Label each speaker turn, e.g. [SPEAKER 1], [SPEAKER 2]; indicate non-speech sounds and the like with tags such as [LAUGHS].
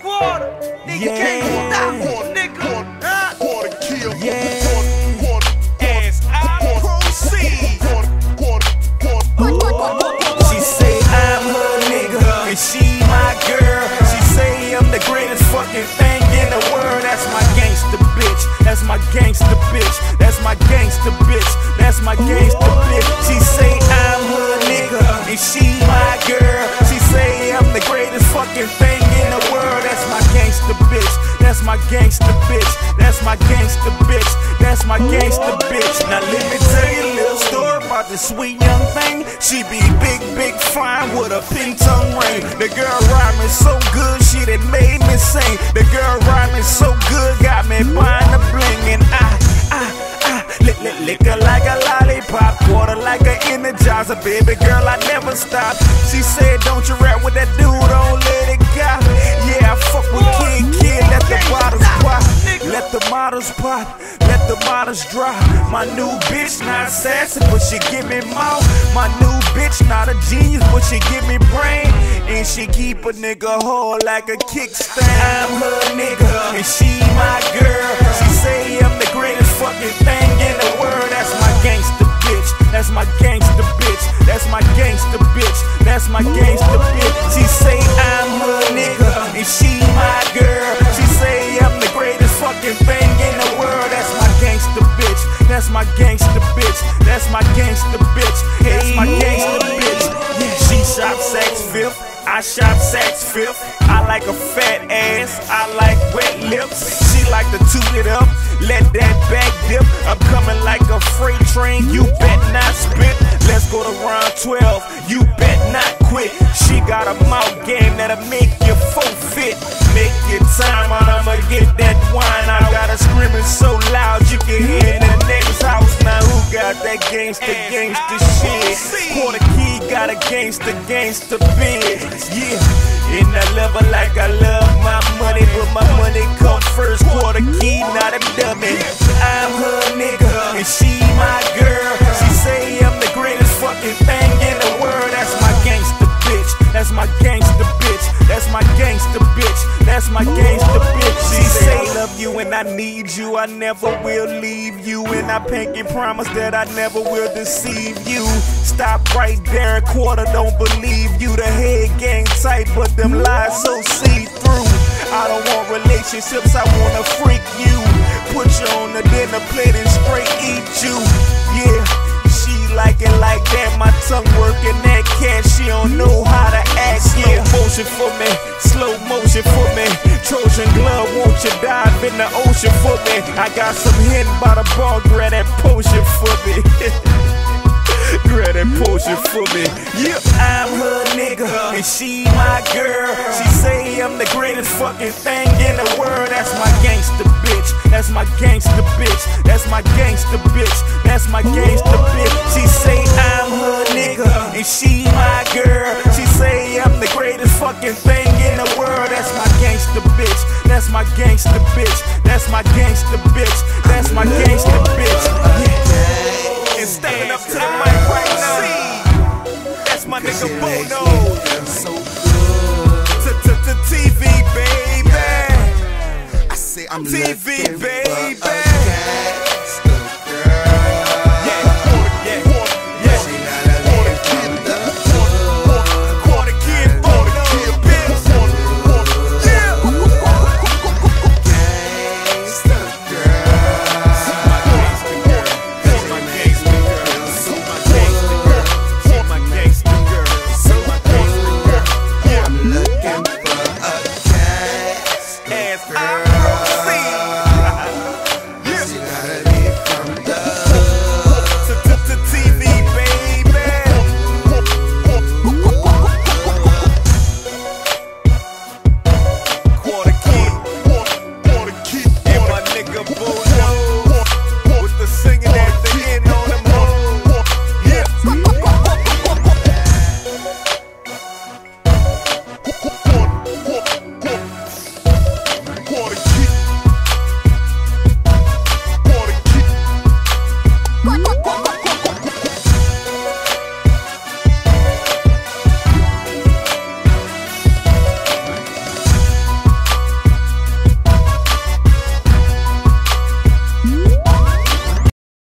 [SPEAKER 1] Quarter, nigga
[SPEAKER 2] Yeah.
[SPEAKER 1] can't stop, nigga. Huh?
[SPEAKER 3] Quarterkey.
[SPEAKER 2] Yeah. Gangster bitch. That's my gangster bitch. That's my gangster bitch. Now let me tell you a little story about this sweet young thing. She be big, big, fine with a pink tongue ring. The girl rhyming so good, she done made me sing. The girl rhyming so good, got me buying the bling. And ah, I, ah, I, ah. I, lick, lick, lick her like a lollipop, water like an energizer. Baby girl, I never stop. She said, Don't you models drop. My new bitch not sassy, but she give me mouth. My new bitch not a genius, but she give me brain. And she keep a nigga whole like a kickstand. I'm her nigga, and she my girl. She say I'm the greatest fucking thing in the world. That's my gangster bitch. That's my gangster bitch. That's my gangster bitch. That's my gangster bitch. She say That's my gangster bitch. That's my gangster bitch. That's my gangster bitch. Yeah, she shop Saks Fifth. I shop Saks Fifth. I like a fat ass. I like wet lips. She like to toot it up. Let that back dip. I'm coming like a freight train. You bet not spit. Let's go to round 12. Gangsta gangsta shit? Quarter key got a gangsta gangsta bitch. Yeah, and I love her like I love my money, but my money come first. Quarter key, not a dummy. I'm her nigga, and she my girl. She say I'm the greatest fucking thing in the world. That's my gangsta bitch. That's my gangsta bitch. That's my gangsta bitch. That's my gangsta you and I need you. I never will leave you. And I pinky promise that I never will deceive you. Stop right there, quarter don't believe you. The head gang tight, but them lies so see through. I don't want relationships, I wanna freak you. Put you on the dinner plate and straight eat you. Yeah. She like it like that, my tongue working that cat. She don't know how to act. Slow motion for me, slow motion for me. Trojan glove, won't you dive in the ocean for me? I got some hidden by the bar, grab that potion for me. [LAUGHS] Grab that potion for me. Yeah, I'm her nigga, and she my girl. She say I'm the greatest fucking thing in the world. That's my gangster bitch. That's my gangster bitch. That's my gangster bitch. That's my gangster bitch. She say I'm her nigga, and she my girl. Fucking thing in the world. That's my gangster bitch. That's my gangster bitch. That's my gangster bitch. That's my gangster bitch. Yeah. And standing up to the mic right now. That's my nigga Bono. TV, baby.
[SPEAKER 3] I say I'm
[SPEAKER 2] TV, baby.